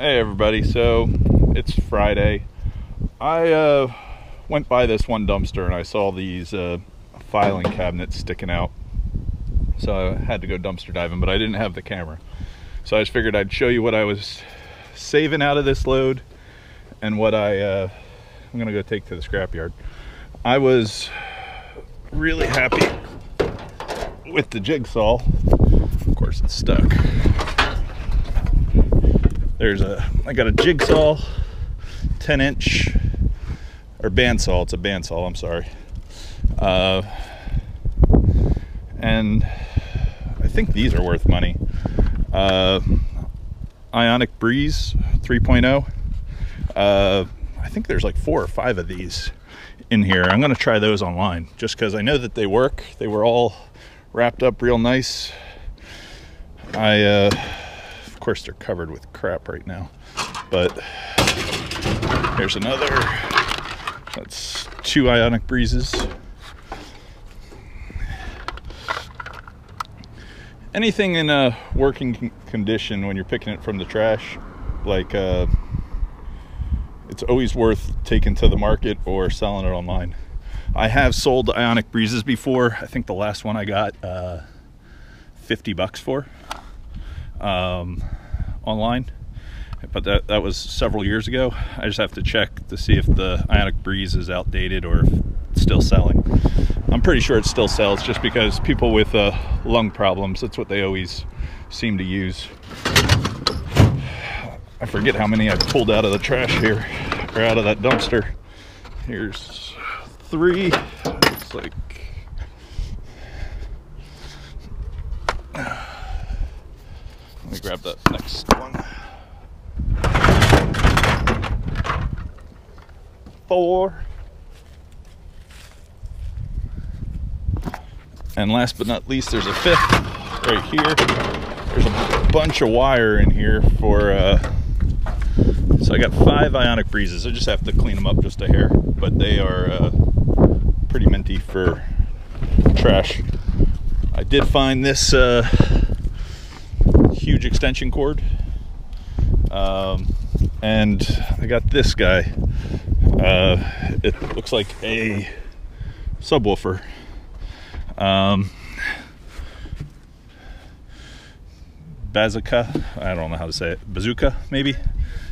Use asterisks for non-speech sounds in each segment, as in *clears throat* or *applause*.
Hey everybody, so it's Friday. I uh, went by this one dumpster and I saw these uh, filing cabinets sticking out. So I had to go dumpster diving, but I didn't have the camera. So I just figured I'd show you what I was saving out of this load and what I, uh, I'm gonna go take to the scrapyard. I was really happy with the jigsaw. Of course it's stuck. There's a, I got a jigsaw, 10 inch, or bandsaw, it's a bandsaw, I'm sorry. Uh, and I think these are worth money. Uh, Ionic Breeze 3.0. Uh, I think there's like four or five of these in here. I'm gonna try those online just because I know that they work. They were all wrapped up real nice. I, uh, of course, they're covered with crap right now. But here's another. That's two ionic breezes. Anything in a working condition when you're picking it from the trash, like uh, it's always worth taking to the market or selling it online. I have sold ionic breezes before. I think the last one I got uh, 50 bucks for um, online, but that, that was several years ago. I just have to check to see if the Ionic Breeze is outdated or if it's still selling. I'm pretty sure it still sells just because people with uh, lung problems, that's what they always seem to use. I forget how many I pulled out of the trash here, or out of that dumpster. Here's three. It's like Let me grab that next one. Four. And last but not least, there's a fifth right here. There's a bunch of wire in here for, uh, so I got five ionic breezes. I just have to clean them up just a hair, but they are uh, pretty minty for trash. I did find this uh, huge extension cord. Um, and I got this guy. Uh, it looks like a subwoofer. Um, bazooka, I don't know how to say it. Bazooka, maybe?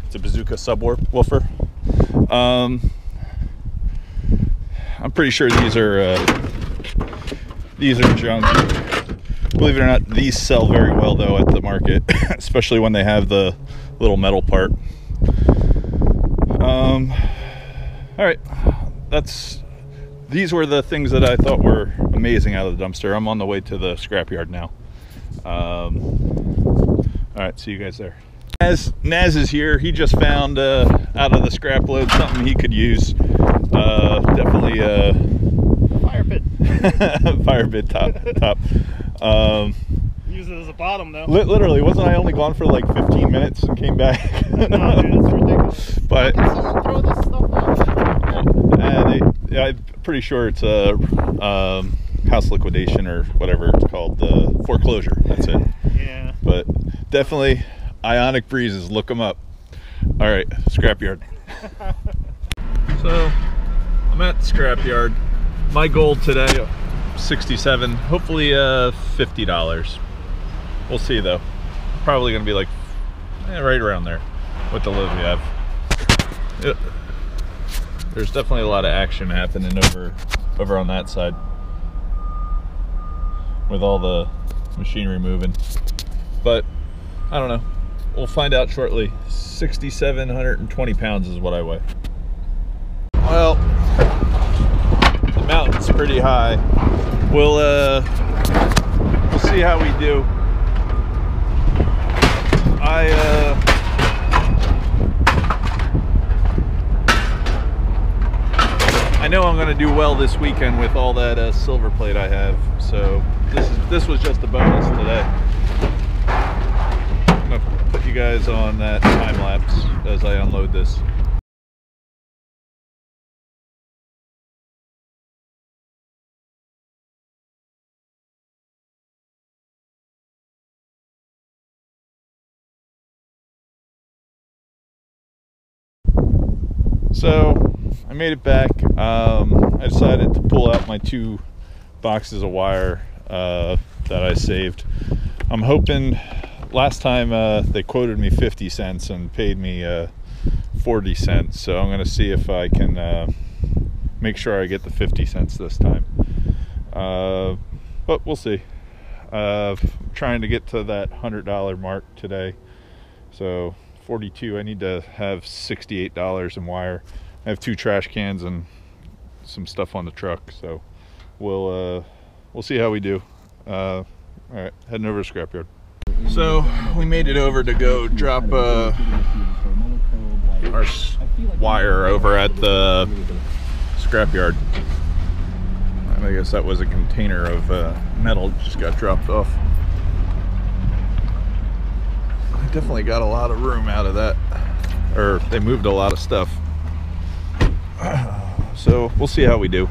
It's a bazooka subwoofer. Um, I'm pretty sure these are uh, these are junk Believe it or not, these sell very well though at the market, *laughs* especially when they have the little metal part. Um, all right, that's these were the things that I thought were amazing out of the dumpster. I'm on the way to the scrapyard now. Um, all right, see you guys there. Naz, Naz is here. He just found uh, out of the scrap load something he could use. Uh, definitely uh, fire pit. *laughs* fire pit top top. Um, Use it as a bottom though. Li literally, wasn't I only gone for like 15 minutes and came back? *laughs* no, dude, it's ridiculous. But throw this stuff out? uh, they, yeah, I'm pretty sure it's a um, house liquidation or whatever it's called, the foreclosure. That's it. Yeah. But definitely, Ionic Breezes. Look them up. All right, scrapyard. *laughs* so I'm at the scrapyard. My goal today 67 hopefully uh 50 dollars. We'll see though. Probably gonna be like eh, right around there with the load we have. Yep. there's definitely a lot of action happening over over on that side. With all the machinery moving. But I don't know. We'll find out shortly. 6720 pounds is what I weigh. Well pretty high. We'll uh we'll see how we do. I uh i know i'm gonna do well this weekend with all that uh, silver plate i have so this is this was just a bonus today. I'm gonna put you guys on that time lapse as i unload this So I made it back. Um, I decided to pull out my two boxes of wire uh, that I saved. I'm hoping. Last time uh, they quoted me 50 cents and paid me uh, 40 cents, so I'm going to see if I can uh, make sure I get the 50 cents this time. Uh, but we'll see. Uh, trying to get to that $100 mark today. So 42, I need to have $68 in wire. I have two trash cans and some stuff on the truck, so we'll uh, we'll see how we do. Uh, all right, heading over to scrapyard. So we made it over to go drop uh, our wire over at the scrapyard. I guess that was a container of uh, metal just got dropped off. Definitely got a lot of room out of that. Or they moved a lot of stuff. *clears throat* So we'll see how we do.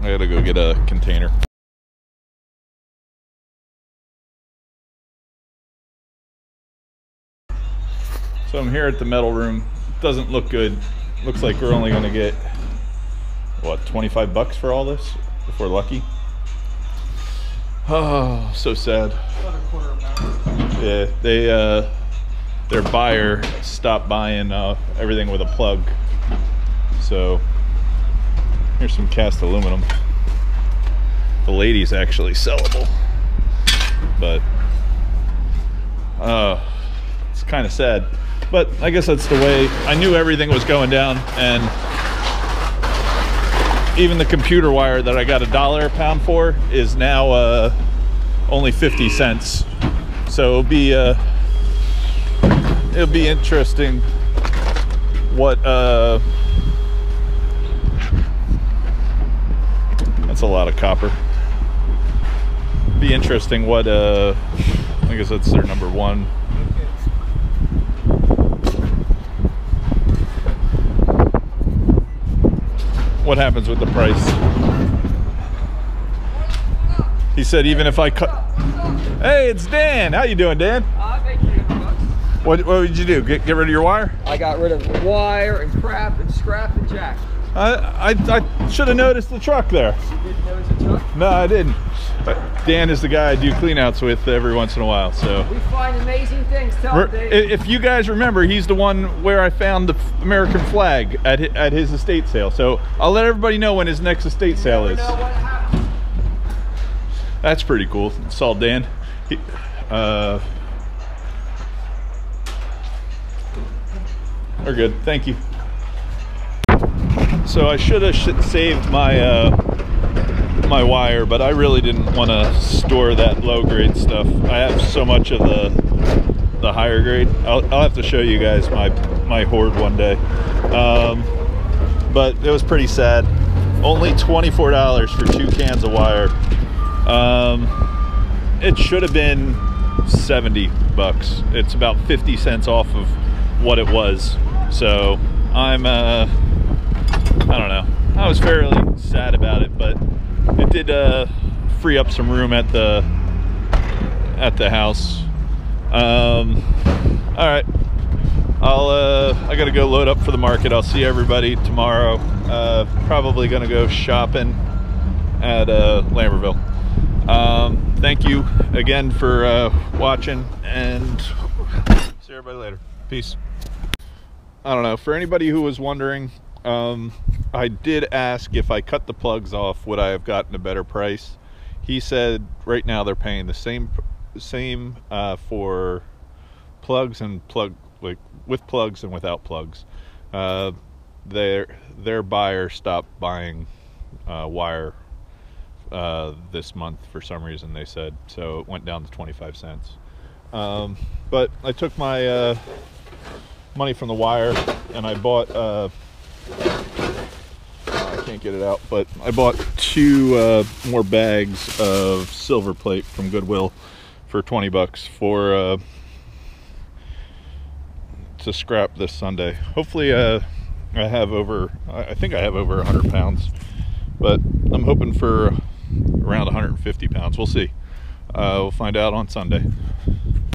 I gotta go get a container. So I'm here at the metal room. Doesn't look good. Looks like we're only gonna get what 25 bucks for all this if we're lucky. Oh, *sighs* so sad. Yeah, they uh, their buyer stopped buying uh, everything with a plug. So here's some cast aluminum. The lady's actually sellable, but uh, it's kind of sad. But I guess that's the way. I knew everything was going down, and even the computer wire that I got a dollar a pound for is now uh, only 50 cents. So it'll be uh, it'll be interesting what uh, that's a lot of copper. Be interesting what uh, I guess that's their number one. What happens with the price? He said even if I cut. Hey, it's Dan. How you doing, Dan? Uh, I make you bucks. What What did you do? Get Get rid of your wire? I got rid of wire and crap and scrap and jack. I I, I should have noticed the truck there. You didn't notice a truck? No, I didn't. But Dan is the guy I do cleanouts with every once in a while. So We find amazing things. Tell Dave. if you guys remember, he's the one where I found the American flag at at his estate sale. So I'll let everybody know when his next estate sale is. know what happens. That's pretty cool. Saw Dan. He, uh, we're good. Thank you. So I should have saved my uh, my wire, but I really didn't want to store that low grade stuff. I have so much of the the higher grade. I'll, I'll have to show you guys my my hoard one day. Um, but it was pretty sad. Only twenty four dollars for two cans of wire. Um, it should have been 70 bucks. It's about 50 cents off of what it was. So I'm, uh, I don't know. I was fairly sad about it, but it did uh, free up some room at the at the house. Um, all right. I'll uh, I gotta go load up for the market. I'll see everybody tomorrow. Uh, probably gonna go shopping at uh, Lambertville. Um, thank you again for uh, watching, and see everybody later. Peace. I don't know. For anybody who was wondering, um, I did ask if I cut the plugs off, would I have gotten a better price? He said right now they're paying the same same uh, for plugs and plug like with plugs and without plugs. Uh, their their buyer stopped buying uh, wire uh, this month for some reason. They said so it went down to twenty five cents. Um, but I took my uh, money from the wire and I bought. Can't get it out, but I bought two uh, more bags of silver plate from Goodwill for 20 bucks for uh, to scrap this Sunday. Hopefully, uh, I have over. I I think I have over 100 pounds, but I'm hoping for around 150 pounds. We'll see. Uh, we'll find out on Sunday.